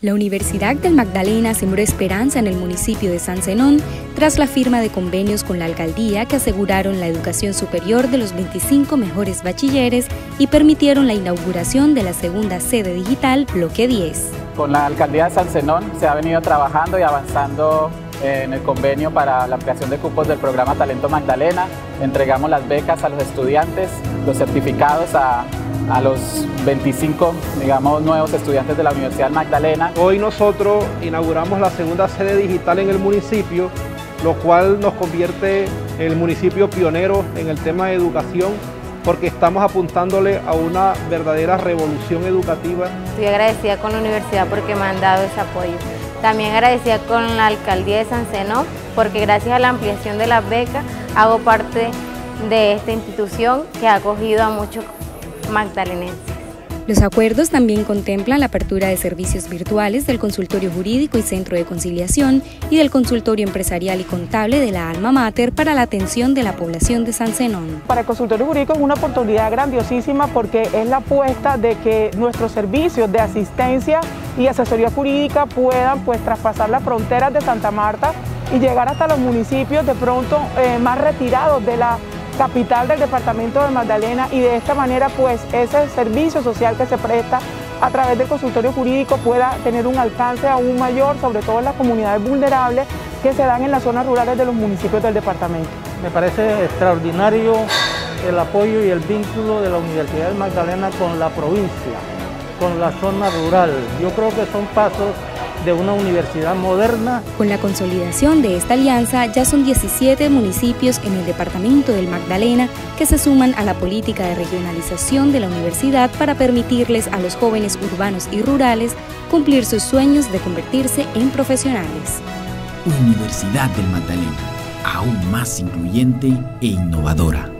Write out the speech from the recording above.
La Universidad del Magdalena sembró esperanza en el municipio de San Zenón tras la firma de convenios con la alcaldía que aseguraron la educación superior de los 25 mejores bachilleres y permitieron la inauguración de la segunda sede digital Bloque 10. Con la alcaldía de San Zenón se ha venido trabajando y avanzando en el convenio para la ampliación de cupos del programa Talento Magdalena. Entregamos las becas a los estudiantes, los certificados a a los 25, digamos, nuevos estudiantes de la Universidad Magdalena. Hoy nosotros inauguramos la segunda sede digital en el municipio, lo cual nos convierte en el municipio pionero en el tema de educación porque estamos apuntándole a una verdadera revolución educativa. Estoy agradecida con la universidad porque me han dado ese apoyo. También agradecida con la alcaldía de San Zenón porque gracias a la ampliación de las becas hago parte de esta institución que ha acogido a muchos magdalenenses. Los acuerdos también contemplan la apertura de servicios virtuales del consultorio jurídico y centro de conciliación y del consultorio empresarial y contable de la Alma Mater para la atención de la población de San Zenón. Para el consultorio jurídico es una oportunidad grandiosísima porque es la apuesta de que nuestros servicios de asistencia y asesoría jurídica puedan pues traspasar las fronteras de Santa Marta y llegar hasta los municipios de pronto eh, más retirados de la capital del departamento de Magdalena y de esta manera pues ese servicio social que se presta a través del consultorio jurídico pueda tener un alcance aún mayor, sobre todo en las comunidades vulnerables que se dan en las zonas rurales de los municipios del departamento. Me parece extraordinario el apoyo y el vínculo de la Universidad de Magdalena con la provincia, con la zona rural. Yo creo que son pasos de una universidad moderna. Con la consolidación de esta alianza ya son 17 municipios en el departamento del Magdalena que se suman a la política de regionalización de la universidad para permitirles a los jóvenes urbanos y rurales cumplir sus sueños de convertirse en profesionales. Universidad del Magdalena, aún más incluyente e innovadora.